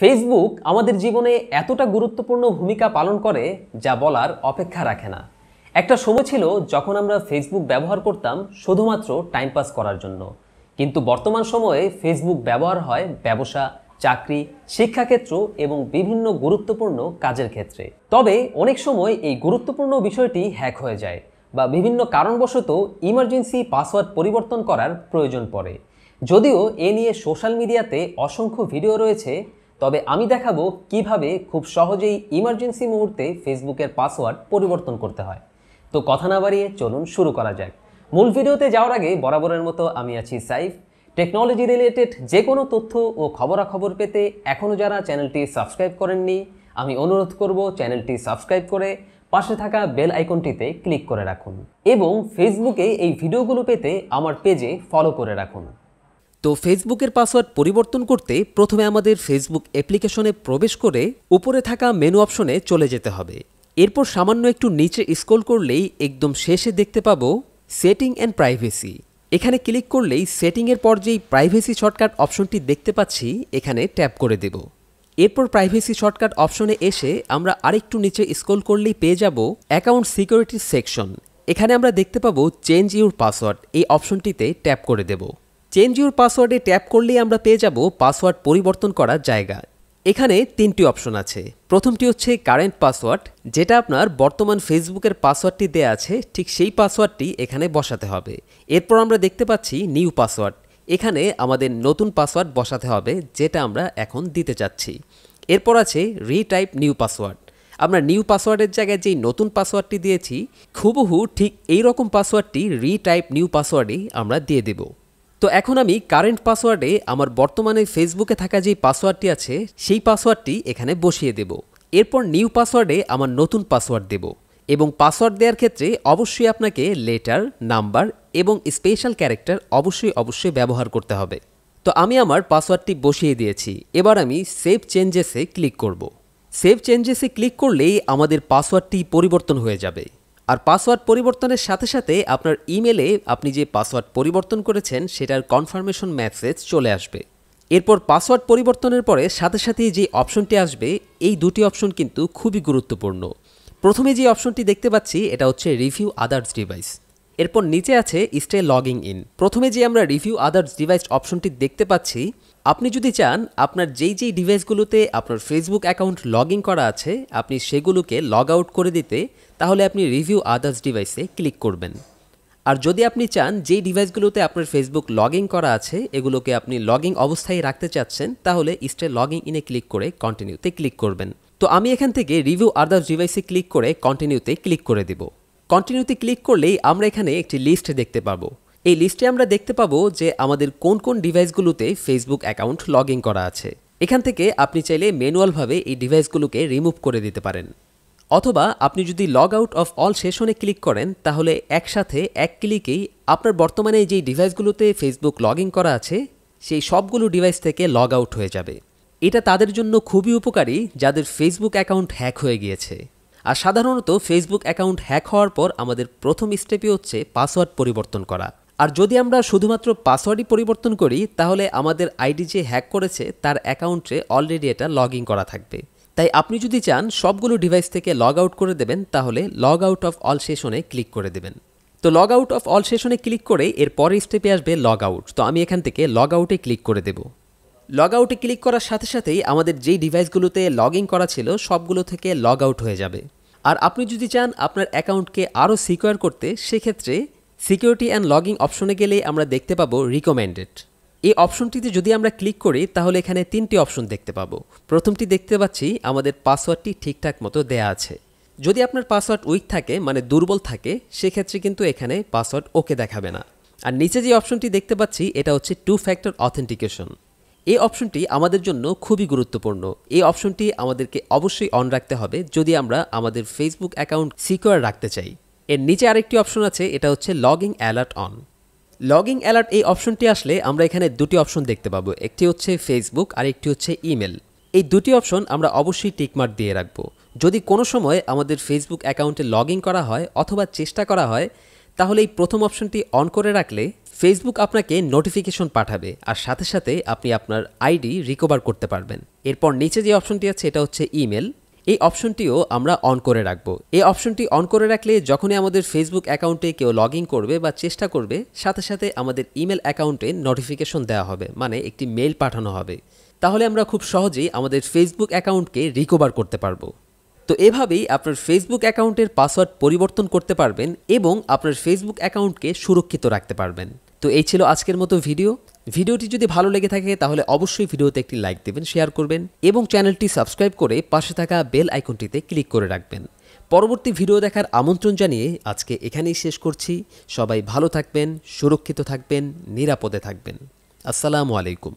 Facebook আমাদের জীবনে এতটা গুরুত্বপূর্ণ ভূমিকা পালন করে যা বলার অপেক্ষা রাখে না। একটা সময় ছিল যখন আমরা ফেসবুক ব্যবহার করতাম শুধুমাত্র টাইম পাস করার জন্য। কিন্তু বর্তমান সময়ে ফেসবুক ব্যবহার হয় ব্যবসা, চাকরি, শিক্ষাক্ষেত্র এবং বিভিন্ন গুরুত্বপূর্ণ কাজের ক্ষেত্রে। তবে অনেক সময় এই গুরুত্বপূর্ণ বিষয়টি হ্যাক হয়ে যায় বা বিভিন্ন কারণবশত ইমার্জেন্সি পাসওয়ার্ড পরিবর্তন করার প্রয়োজন পড়ে। যদিও এ নিয়ে সোশ্যাল মিডিয়াতে অসংখ্য ভিডিও রয়েছে তবে আমি দেখাবো কীভাবে খুব সহজেই ইমার্জেন্সি মুহূর্তে ফেসবুকের পাসওয়ার্ড পরিবর্তন করতে হয়। তো কথা না বাড়িয়ে চলুন শুরু করা যাক। মূল ভিডিওতে যাওয়ার আগে বরাবরের মতো আমি আছি সাইফ। টেকনোলজি রিলেটেড যে কোনো তথ্য ও খবরাখবর পেতে এখনও যারা চ্যানেলটি সাবস্ক্রাইব করেননি, আমি অনুরোধ করব চ্যানেলটি সাবস্ক্রাইব করে পাশে থাকা বেল আইকনটিতে ক্লিক করে রাখুন। এবং ফেসবুকে এই ভিডিওগুলো পেতে আমার পেজে ফলো করে রাখুন। তো ফেসবুকের পাসওয়ার্ড পরিবর্তন করতে প্রথমে আমাদের ফেসবুক অ্যাপ্লিকেশনে প্রবেশ করে উপরে থাকা মেনু অপশনে চলে যেতে হবে। এরপর সামান্য একটু নিচে স্ক্রল করলেই একদম শেষে দেখতে পাবো সেটিং অ্যান্ড প্রাইভেসি এখানে ক্লিক করলেই সেটিংয়ের পর যেই প্রাইভেসি শর্টকাট অপশনটি দেখতে পাচ্ছি, এখানে ট্যাপ করে দেব। এরপর প্রাইভেসি শর্টকাট অপশনে এসে আমরা আরেকটু নিচে স্ক্রল করলেই পেয়ে যাব অ্যাকাউন্ট সিকিউরিটি সেকশন এখানে আমরা দেখতে পাবো চেঞ্জ ইউর পাসওয়ার্ড এই অপশনটিতে ট্যাপ করে দেব। চেঞ্জ ইউর পাসওয়ার্ডে ট্যাপ করলেই আমরা পেয়ে যাব পাসওয়ার্ড পরিবর্তন করার জায়গা। এখানে তিনটি অপশন আছে। প্রথমটি হচ্ছে কারেন্ট পাসওয়ার্ড যেটা আপনার বর্তমান ফেসবুকের পাসওয়ার্ডটি দেয়া আছে, ঠিক সেই পাসওয়ার্ডটি এখানে বসাতে হবে। এরপর আমরা দেখতে পাচ্ছি নিউ পাসওয়ার্ড এখানে আমাদের নতুন পাসওয়ার্ড বসাতে হবে, যেটা আমরা এখন দিতে চাচ্ছি। এরপর আছে রিটাইপ নিউ পাসওয়ার্ড আমরা নিউ পাসওয়ার্ডের জায়গায় যেই নতুন পাসওয়ার্ডটি দিয়েছি খুবহু ঠিক এই রকম পাসওয়ার্ডটি রিটাইপ নিউ পাসওয়ার্ডেই আমরা দিয়ে দেবো। তো এখন আমি কারেন্ট পাসওয়ার্ডে আমার বর্তমানে ফেসবুকে থাকা যেই পাসওয়ার্ডটি আছে, সেই পাসওয়ার্ডটি এখানে বসিয়ে দেব। এরপর নিউ পাসওয়ার্ডে আমার নতুন পাসওয়ার্ড দেব এবং পাসওয়ার্ড দেওয়ার ক্ষেত্রে অবশ্যই আপনাকে লেটার নাম্বার এবং স্পেশাল ক্যারেক্টার অবশ্যই অবশ্যই ব্যবহার করতে হবে। তো আমি আমার পাসওয়ার্ডটি বসিয়ে দিয়েছি। এবার আমি সেভ চেঞ্জেসে ক্লিক করব। সেভ চেঞ্জেসে ক্লিক করলেই আমাদের পাসওয়ার্ডটি পরিবর্তন হয়ে যাবে। আর পাসওয়ার্ড পরিবর্তনের সাথে সাথে আপনার ইমেলে আপনি যে পাসওয়ার্ড পরিবর্তন করেছেন, সেটার কনফার্মেশন মেসেজ চলে আসবে। এরপর পাসওয়ার্ড পরিবর্তনের পরে সাথে সাথে যে অপশনটি আসবে, এই দুটি অপশন কিন্তু খুবই গুরুত্বপূর্ণ। প্রথমে যে অপশনটি দেখতে পাচ্ছি, এটা হচ্ছে রিভিউ আদার্স ডিভাইস এরপর নিচে আছে স্টে লগিং ইন। প্রথমে যে আমরা রিভিউ আদার্স ডিভাইস অপশনটি দেখতে পাচ্ছি, আপনি যদি চান আপনার যেই যেই ডিভাইসগুলোতে আপনার ফেসবুক অ্যাকাউন্ট লগ করা আছে, আপনি সেগুলোকে লগ আউট করে দিতে তাহলে আপনি রিভিউ আদার্স ডিভাইসে ক্লিক করবেন। আর যদি আপনি চান যেই ডিভাইসগুলোতে আপনার ফেসবুক লগ করা আছে, এগুলোকে আপনি লগ অবস্থায় রাখতে চাচ্ছেন, তাহলে স্টে লগ ইনে ক্লিক করে কন্টিনিউতে ক্লিক করবেন। তো আমি এখান থেকে রিভিউ আদার্স ডিভাইসে ক্লিক করে কন্টিনিউতে ক্লিক করে দেব। কন্টিনিউতে ক্লিক করলেই আমরা এখানে একটি লিস্ট দেখতে পাবো। এই লিস্টে আমরা দেখতে পাবো যে আমাদের কোন কোন ডিভাইসগুলোতে ফেসবুক অ্যাকাউন্ট লগ করা আছে। এখান থেকে আপনি চাইলে ম্যানুয়ালভাবে এই ডিভাইসগুলোকে রিমুভ করে দিতে পারেন। অথবা আপনি যদি লগ আউট অফ অল সেশনে ক্লিক করেন, তাহলে একসাথে এক ক্লিকেই আপনার বর্তমানে যেই ডিভাইসগুলোতে ফেসবুক লগ করা আছে, সেই সবগুলো ডিভাইস থেকে লগ আউট হয়ে যাবে। এটা তাদের জন্য খুবই উপকারী, যাদের ফেসবুক অ্যাকাউন্ট হ্যাক হয়ে গিয়েছে। আর সাধারণত ফেসবুক অ্যাকাউন্ট হ্যাক হওয়ার পর আমাদের প্রথম স্টেপই হচ্ছে পাসওয়ার্ড পরিবর্তন করা। আর যদি আমরা শুধুমাত্র পাসওয়ার্ডই পরিবর্তন করি, তাহলে আমাদের আইডি যে হ্যাক করেছে, তার অ্যাকাউন্টে অলরেডি এটা লগ ইন করা থাকবে। তাই আপনি যদি চান, সবগুলো ডিভাইস থেকে লগ আউট করে দেবেন, তাহলে লগ আউট অফ অল সেশনে ক্লিক করে দেবেন। তো লগ আউট অফ অল সেশনে ক্লিক করে এর পরের স্টেপে আসবে লগ আউট তো আমি এখান থেকে লগ আউটে ক্লিক করে দেব। লগ আউটে ক্লিক করার সাথে সাথেই আমাদের যেই ডিভাইসগুলোতে লগ ইন করা ছিল, সবগুলো থেকে লগ আউট হয়ে যাবে। আর আপনি যদি চান আপনার অ্যাকাউন্টকে আরও সিকিউর করতে, সেক্ষেত্রে সিকিউরিটি অ্যান্ড লগিং অপশনে গেলে আমরা দেখতে পাবো রিকমেন্ডেড এই অপশনটিতে যদি আমরা ক্লিক করি, তাহলে এখানে তিনটি অপশন দেখতে পাবো। প্রথমটি দেখতে পাচ্ছি, আমাদের পাসওয়ার্ডটি ঠিকঠাক মতো দেয়া আছে। যদি আপনার পাসওয়ার্ড উইক থাকে মানে দুর্বল থাকে, সেক্ষেত্রে কিন্তু এখানে পাসওয়ার্ড ওকে দেখাবে না। আর নিচে যে অপশনটি দেখতে পাচ্ছি, এটা হচ্ছে টু ফ্যাক্টর অথেন্টিকেশন এই অপশনটি আমাদের জন্য খুবই গুরুত্বপূর্ণ। এই অপশনটি আমাদেরকে অবশ্যই অন রাখতে হবে যদি আমরা আমাদের ফেসবুক অ্যাকাউন্ট সিকিউর রাখতে চাই। এর নিচে আরেকটি অপশন আছে, এটা হচ্ছে logging alert on logging alert এই অপশনটি আসলে আমরা এখানে দুটি অপশন দেখতে পাবো, একটি হচ্ছে ফেসবুক আর একটি হচ্ছে ইমেল এই দুটি অপশন আমরা অবশ্যই টিকমার্ক দিয়ে রাখব। যদি কোনো সময় আমাদের ফেসবুক অ্যাকাউন্টে লগ করা হয় অথবা চেষ্টা করা হয় তাহলে এই প্রথম অপশনটি অন করে রাখলে ফেসবুক আপনাকে নোটিফিকেশন পাঠাবে আর সাথে সাথে আপনি আপনার আইডি রিকভার করতে পারবেন। এরপর নিচে যে অপশনটি আছে এটা হচ্ছে ইমেল এই অপশনটিও আমরা অন করে রাখব। এই অপশনটি অন করে রাখলে যখনই আমাদের ফেসবুক অ্যাকাউন্টে কেউ লগ করবে বা চেষ্টা করবে, সাথে সাথে আমাদের ইমেল অ্যাকাউন্টে নোটিফিকেশন দেওয়া হবে মানে একটি মেল পাঠানো হবে। তাহলে আমরা খুব সহজেই আমাদের ফেসবুক অ্যাকাউন্টকে রিকভার করতে পারব। তো এভাবেই আপনার ফেসবুক অ্যাকাউন্টের পাসওয়ার্ড পরিবর্তন করতে পারবেন এবং আপনার ফেসবুক অ্যাকাউন্টকে সুরক্ষিত রাখতে পারবেন। তো এই ছিল আজকের মতো ভিডিও। ভিডিওটি যদি ভালো লেগে থাকে তাহলে অবশ্যই ভিডিওতে একটি লাইক দেবেন, শেয়ার করবেন এবং চ্যানেলটি সাবস্ক্রাইব করে পাশে থাকা বেল আইকনটিতে ক্লিক করে রাখবেন। পরবর্তী ভিডিও দেখার আমন্ত্রণ জানিয়ে আজকে এখানেই শেষ করছি। সবাই ভালো থাকবেন, সুরক্ষিত থাকবেন, নিরাপদে থাকবেন। আসসালামু আলাইকুম।